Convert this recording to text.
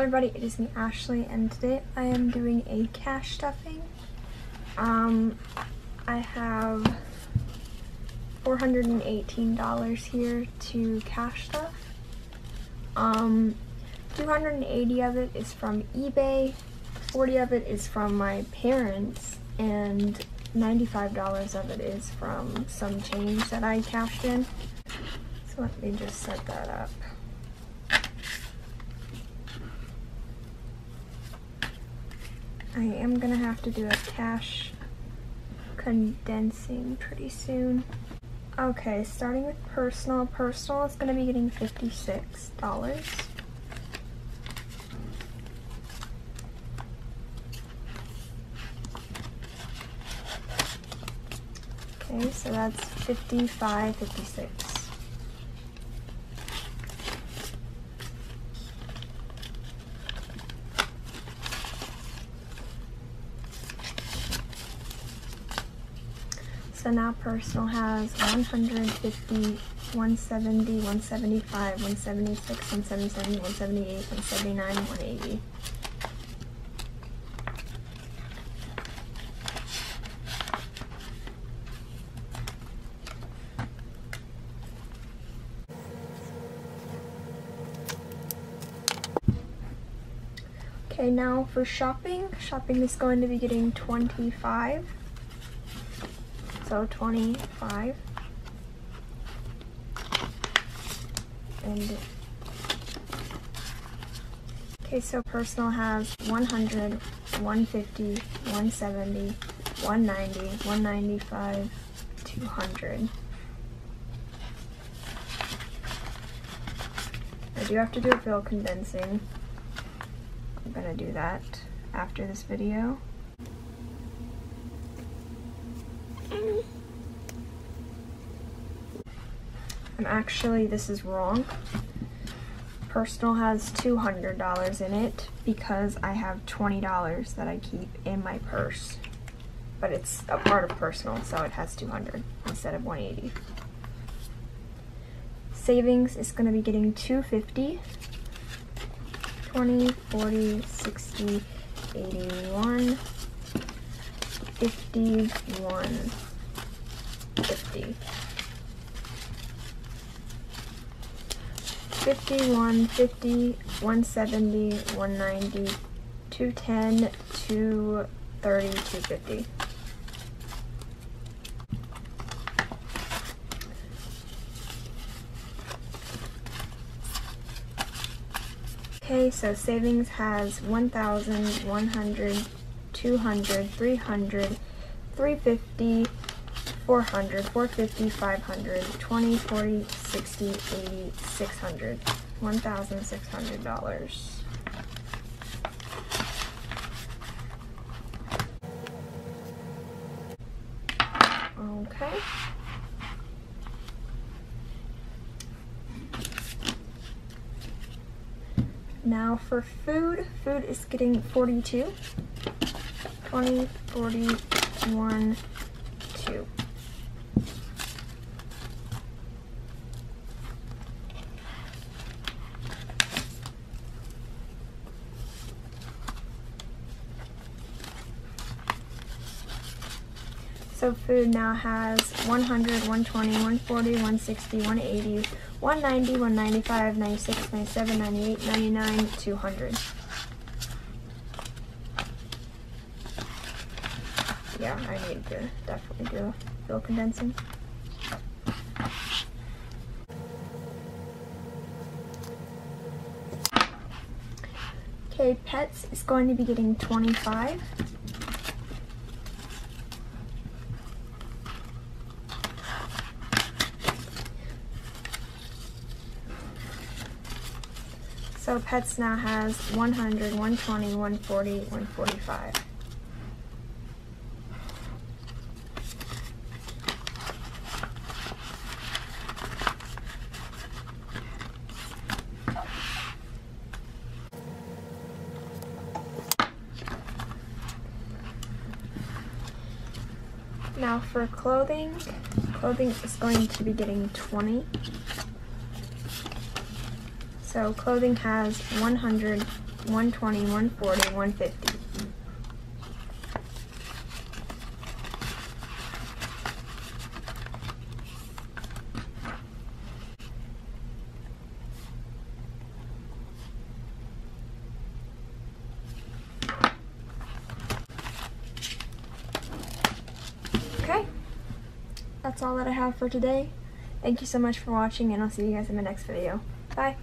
everybody, it is me Ashley and today I am doing a cash stuffing. Um, I have $418 here to cash stuff. Um, 280 of it is from eBay, 40 of it is from my parents, and $95 of it is from some change that I cashed in. So let me just set that up. I am gonna have to do a cash condensing pretty soon. Okay, starting with personal. Personal is gonna be getting $56. Okay, so that's 55, 56. So now personal has 150, 170, 175, 176, 177, 178, 179, 180. Okay, now for shopping, shopping is going to be getting 25 so 25 and okay so personal has 100 150 170 190 195 200 I do have to do a bill condensing. I'm gonna do that after this video And actually, this is wrong. Personal has $200 in it because I have $20 that I keep in my purse. But it's a part of personal, so it has 200 instead of 180. Savings is going to be getting 250 20, 40, 60, 81, 51, 50. 51, 50, 170, 190, 210, 230, 250. Okay, so savings has 1,100, 200, 300, 350, 400, 450, 500, 20, 40, 60, 80, 600, $1,600. Okay. Now for food, food is getting 42, 20, 41, 2. So food now has 100, 120, 140, 160, 180, 190, 195, 96, 97, 98, 99, 200. Yeah, I need to definitely do bill condensing. Okay, pets is going to be getting 25. So Pets now has 100, 120, 140, 145. Now for clothing, clothing is going to be getting 20. So clothing has 100, 120, 140, 150. Okay, that's all that I have for today. Thank you so much for watching and I'll see you guys in my next video. Bye.